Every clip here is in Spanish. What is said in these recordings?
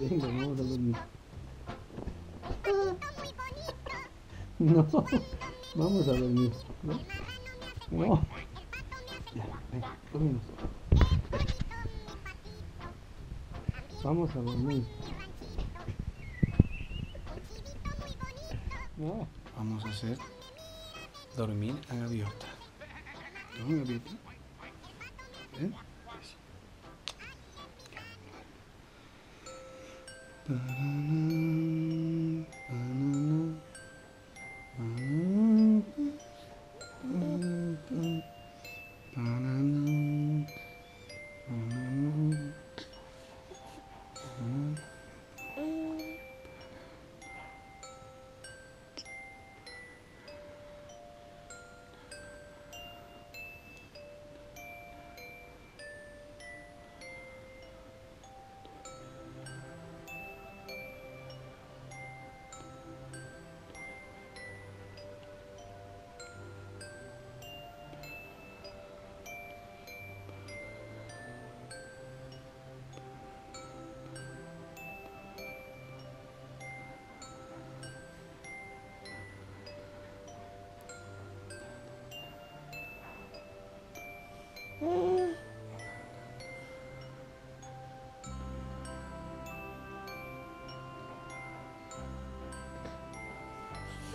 Venga, vamos a dormir. No, vamos a dormir. No, no. Ya, venga, dormimos. Vamos a dormir. No. Vamos a hacer dormir a gaviota. ¿No, gaviota? ¿Eh? i Da-da-da.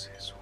Sueño.